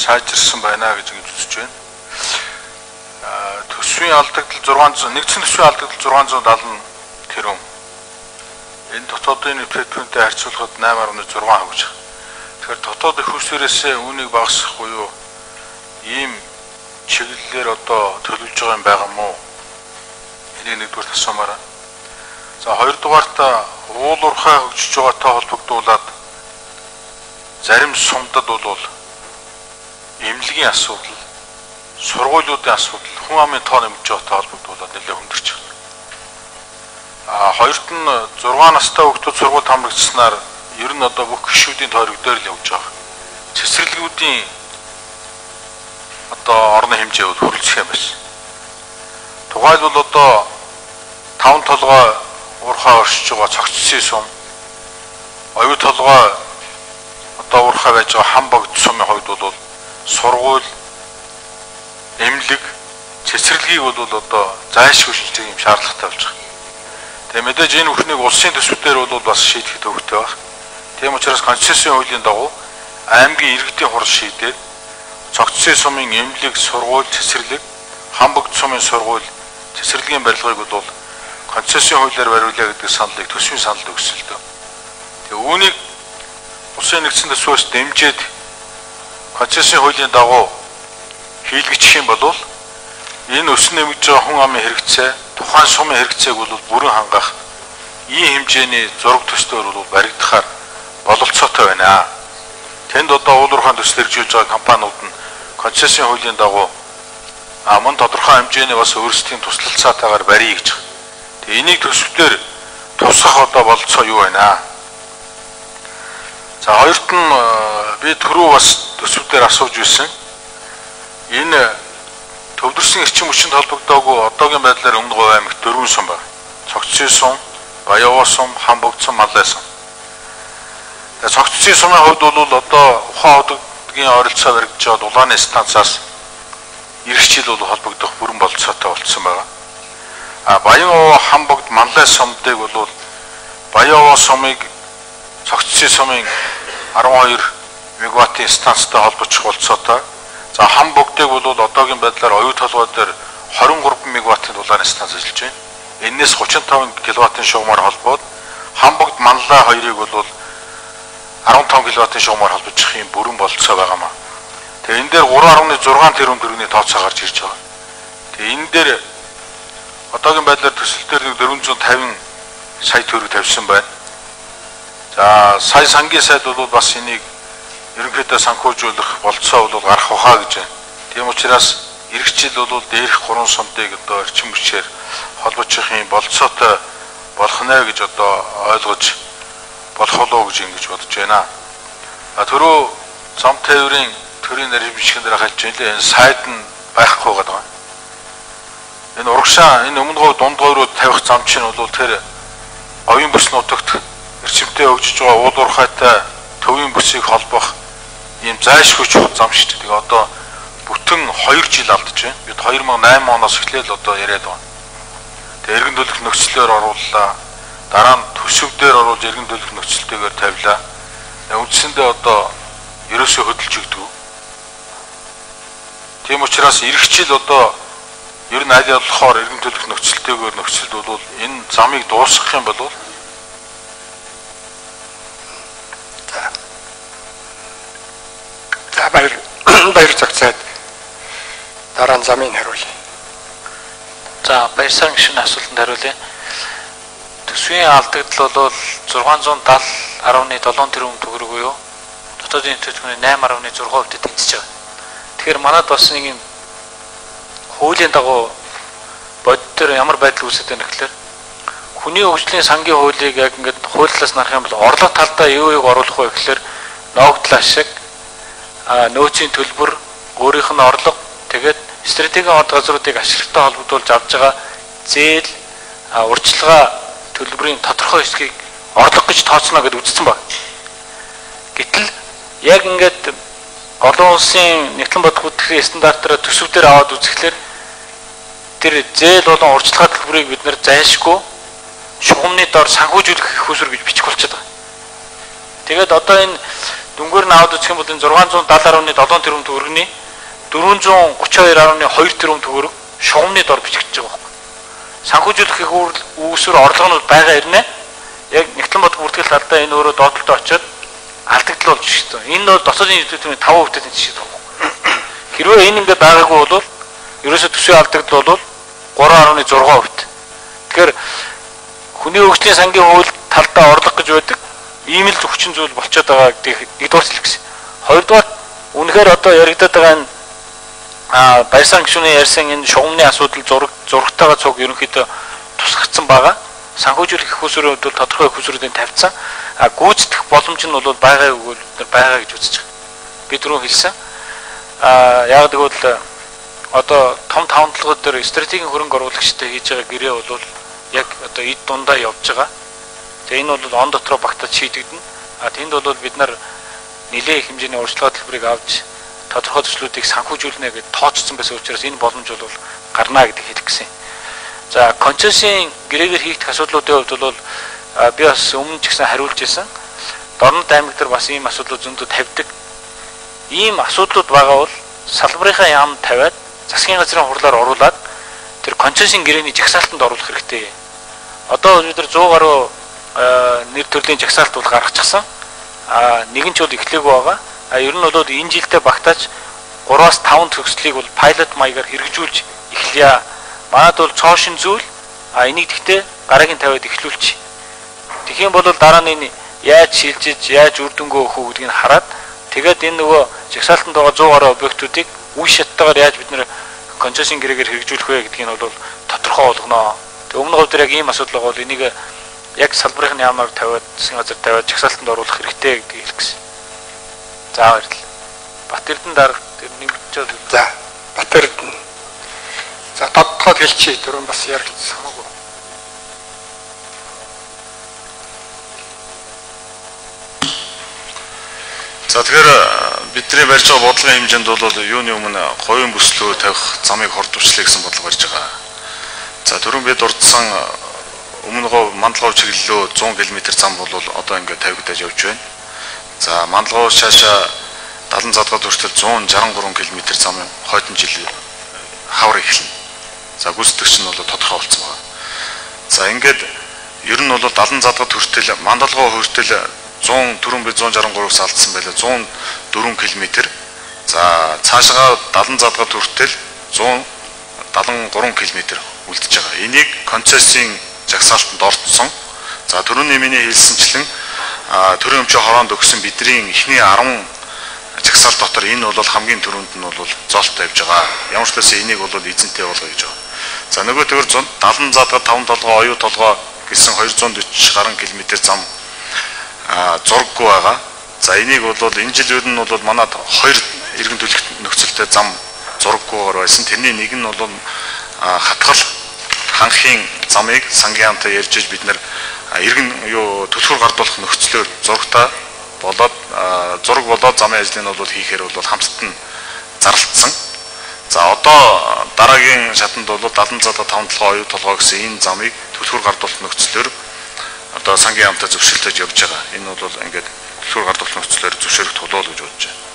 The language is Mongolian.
сайжирсан байна гэж ингэж үзэж байна. Төсвийн алдагдал 600 нэгдсэн төсвийн алдагдал 670 тэрбум. Энэ дотоодын нөхцөлтэй харьцуулахад 8.6 хөгж. Тэгэхээр дотоод их усээрээсээ үүнийг багасгах буюу ийм чиглэлээр одоо төлөвлөж байгаа юм байгаа мó? Энийг нэгдүгээр асуумаараа. За хоёрдугаарта уул уурхай хөгжиж байгаатай холбогдуулаад зарим сумдад бол эмнэлгийн асуудал, сургуулиудын асуудал, хүн амын тоо нэмж байгаатай холбогдуулаад нэлээд хүндэрч байна. А хоёрт нь 6 настай хүүхдүүд сургууль хамрагдсанаар ер нь одоо бүх гишүүдийн тойрог дээр л явж байгаа. Цэцэрлэгүүдийн одоо орны хэмжээ бол хүрэлцэх юм байна. Тухайлбал одоо 5 толгой уурхай оршиж байгаа цогцсын сум оюу толгой одоо уурхай байж байгаа хам богд сумын хувьд бол сургууль эмнэлэг цэцэрлэгийг бол одоо зайлшгүй шилжих юм шаардлагатай болж байгаа. Тэгээ мэдээж энэ бүхнийг улсын төсвүүдээр бол бас шийдэх төвхтэй байна. Тийм учраас конституцийн хуулийн дагуу аймгийн иргэдийн хурал шийдээд цогцсын сумын эмнэлэг сургууль цэцэрлэг хам богд сумын сургууль цэцэрлэгийн барилгыг бол концессийн хуулиар бариулъя гэдэг саналыг төсвийн санал өгсөлтөө. Тэгээ үүнийг улсын нэгдсэн төсвөөс дэмжиж концессийн хуулийн дагуу хийлгэчих юм бол энэ өсөн нэмж байгаа хүн амын хэрэгцээ, тухайн сумын хэрэгцээг бол бүрэн хангах ийм хэмжээний зураг төслөөр бол баригдахаар бололцоотой байна. Тэнд одоо уулуурхаан төсөл хэрэгжүүлж байгаа компаниуд нь концессийн хуулийн дагуу аман тодорхой хэмжээний бас өөрсдийн туслалцаатайгаар барья гэж байна. Энийг төсөвтөр тусах одоо болцоо юу байна? За хоёрт нь э, би түрүү бас төсөвтөр асууж байсан. Энэ төвдөрсөн эрчим хүчинд холбогдоогүй одоогийн байдлаар өмнө говь аймагт дөрвөн сум байна. Цогцсын сум, Баяова сум, Хамбогдсон, Малай сум. Тэгээ цогцсын сумын хувьд бол одоо ухаан удаггийн ойролцоо баригдаж байгаа дулааны станцаас ирэх жил бол холбогдох бүрэн болцоотой болцсон байна. А Баян хамбогд Манлай сумдыг бол Баян сумыг цогцсын сумын 12 мегаваттын станцтай холбочих болцоотой. За хамбогдыг бол одоогийн байдлаар оюу толгой дээр 23 мегаваттын дулааны станц ажиллаж байна. Энээс 35 кВт-ын шугамаар холбоод хамбогд Манлай хоёрыг бол 15 кВт-ын шугамаар холбочих юм бүрэн болцоо байгаамаа. Тэгээ энэ дээр 3.6 тэрбум төгрөгийн тооцоо гарч ирж байгаа. Тэгээ энэ дээр одоогийн байдлаар төсөл дээр нэг 450 сая төгрөг тавьсан байна. За сая сангийн сайд бол бас энийг ерөнхийдөө санхүүжүүлэх болцоо бол гарах ухаа гэж байна. Тийм учраас эх жил бол дээрх 3 сумдыг одоо орчин хүчээр холбочих юм болцоотой болох нэ гэж одоо ойлгож болох болов гэж ингэж бодож байна. А түрүү зам тээврийн төрийн нарийн бичгэн дээр хальж байлаа. Энэ сайд нь байхгүй байгаа энэ урагшаа энэ өмнө гоо дунд гоо руу тавих зам чинь бол тэр оюун бүс нутагт эрчимтэй өгжиж байгаа уул уурхайтай төвийн бүсийг холбох ийм зайлшгүй чухал зам шүү дээ. Тэгээ одоо бүтэн 2 жил алдаж байна. Бид 2008 оноос эхлээл одоо яриад байна. Тэгээ эргэн төлөх нөхцлөөр орууллаа. Дараа нь төсөв дээр оруулж эргэн төлөх нөхцөлтэйгээр тавилаа. Үндсэндээ одоо ерөөсөө хөдөлж өгдөг. Тийм учраас ирэх жил одоо ер нь аль болохоор эргэн төлөх нөхцөлтэйгээр нөхцөлд бол энэ замыг дуусгах юм бол дараа нь замыг хариулъя. За баяр сарын гишүүний асуултанд хариулъя. Төсвийн алдагдал бол 670.7 тэрбум төгрөг буюу дотоодын төлөвлөгөөний 8.6% тэнцэж байгаа. Тэгэхээр манад бас нэг юм хуулийн дагуу бодтер ямар байдал үүсэж байна гэхээр хүний хөгжлийн сангийн хуулийг яг ингээд хуулиас нарах юм бол орлого талдаа юу юуг оруулах вэ гэхээр ноогдлол ашиг нөөцийн төлбөр өөрийнх нь орлого тэгээд стратегийн орд газруудыг ашигтай холбогдуулж авж байгаа зээл урьдчилгаа төлбөрийн тодорхой хэсгийг орлого гэж тооцно гэдээ үзсэн баг. Гэтэл яг ингээд олон улсын нэгтлэн бодох хөтөлбөрийн стандартаараа төсөвдөр аваад үзэхлээр тэр зээл болон урьдчилгаа төлбөрийг бид нэр зайлшгүй шугамны дор санхүүжүүлэх хүсвэр гэж бичих болчиход байгаа. Тэгээд одоо энэ дүнгээр нь аваад үзэх юм бол энэ 670.7 тэрбум төгрөгийн 432.2 тэрбум төгрөг шугамны дор бичигдэж байгаа байхгүй. Санхүүжүүлэх их үүсвэр орлогонууд байгаа ирнэ. Яг нэгтлэн бод бүртгэл талдаа энэ өөрөө доотлолтой очиод алдагдал болж шүү дээ. Энэ бол дотоодын нийтлэлийн 5% тань жишээ байна. Хэрвээ энэ ингээд байгаагүй бол ерөөсө төсвийн алдагдал бол 3.6%. Тэгэхээр хүний хөгжлийн сангийн хууль талдаа орлого гэж байдаг. Ийм л хүчин зүйл болчиход байгаа гэдгийг нэгдүгээр хэлэх гэсэн. Хоёрдугаар үнэхээр одоо яригадаад байгаа энэ а баярсан гишүүний ярьсан энэ шугамны асуудал зураг зурагтайгаа цуг ерөнхийдөө тусгацсан байгаа. Санхүүжүүлэх их усрууд бол тодорхой их усруудыг тавьсан. А гүйцэтгэх боломж нь бол байгаа үг бид нар байгаа гэж үзэж байгаа. Би түрүү хэлсэн. А яг тэгвэл одоо том таван толгойд дээр стратегийн хөрөнгө оруулагчтай хийж байгаа гэрээ бол яг одоо эд дундаа явж байгаа. Тэгээ энэ бол он дотроо багтаж шийдэгдэнэ. А тэнд бол бид нар нэлээд их хэмжээний урьдчилгаа төлбөрийг авч тодорхой төслүүдийг санхүүжүүлнэ гэж тооцсон байсан учраас энэ боломж бол гарна гэдэг хэлэх гэсэн. За концессийн гэрээгээр хийгдэх асуудлуудын хувьд бол би бас өмнө ч гэсэн хариулж ирсэн. Дорнод аймаг дээр бас ийм асуудлууд зөндөө тавьдаг. Ийм асуудлууд байгаа бол салбарынхаа яам тавиад засгийн газрын хурлаар оруулаад тэр концессийн гэрээний жагсаалтанд оруулах хэрэгтэй. Одоо бид нар 100 гаруй нэр төрлийн жагсаалт бол гаргачихсан. А нэгэн ч бол эхлэегүй байгаа. А ер нь бол энэ жилдээ багтааж 3-аас 5 төгслийг бол пайлот маягаар хэрэгжүүлж эхлэе. Манад бол цоошин зүйл а энийг тэгтээ гарагийн тавиад эхлүүлчих. Тэгэх юм бол дараа нь яаж шилжиж, яаж үр дүнгөө өгөх үү гэдгийг хараад тэгээд энэ нөгөө жагсаалтанд байгаа 100 гаруй объектуудыг үе шаттайгаар яаж бид нэр концессийн гэрээгээр хэрэгжүүлэх вэ гэдгийг нь бол тодорхой болгоно. Тэг өмнө говь дээр яг ийм асуудал байгаа бол энийг яг салбарын яамаар тавиад засгийн газар тавиад жагсаалтанд оруулах хэрэгтэй гэдгийг хэлэх гэсэн. За баярлалаа. Бат Эрдэнэ дарга тэр нэмэгдэж За Бат Эрдэнэ. За тодтогоо хэлчихье дөрөв бас ярилцсан хамаагүй. За тэгэхээр бидний барьж байгаа бодлогын хэмжээнд бол юуны өмнө говийн бүслөө тавих замыг хордовчлаа гэсэн бодлого барьж байгаа. За түрүүн бид дурдсан өмнө гов мандалгов чиглэлөө 100 км зам бол одоо ингээд тавигдаж явж байна. За мандалгов шаашаа 70 задгаад хүртэл 163 км зам хойдон жил хавар эхэлнэ. За гүйцэтгэгч нь бол тодорхой болсон байна. За ингээд ер нь бол 70 задгаад хүртэл мандалгов хүртэл 100 түрүүн би 163-аас алдсан байлаа 104 км. За цаашгаа 70 задгаад хүртэл 173 км үлдэж байгаа. Энийг концессийн жагсаалтанд орцсон. За түрүүний миний хэлсэнчлэн төрийн өмчийн хороонд өгсөн бидний эхний 10 жагсаалт дотор энэ бол хамгийн түрүүнд нь бол зоолт тавьж байгаа. Ямар ч байсан энийг бол эзэнтэй болгоё гэж байгаа. За нөгөө төгөр 70 задгаа 5 толгой оюу толгой гэсэн 240 гаруй километр зам зурггүй байгаа. За энийг бол энэ жилүүд нь бол манад хоёр иргэн төлөх нөхцөлтэй зам зурггүйгээр байсан. Тэрний нэг нь бол хатгал ханхын замыг сангийн хамтаа ярьж бид нэр иргэн юу төлхөр гардуулах нөхцлөөр зургтаа болоод зураг болоод замын ажлыг нь бол хийхээр бол хамтд нь зарлцсан. За одоо дараагийн шатанд бол 70 цада 5 толгой оюу толгой гэсэн энэ замыг төлхөр гардуулах нөхцлөөр одоо сангийн хамтаа зөвшөөрлөж явж байгаа. Энэ бол ингээд төлхөр гардуулах нөхцлөөр зөвшөөрөх тулуул гэж бодож байна.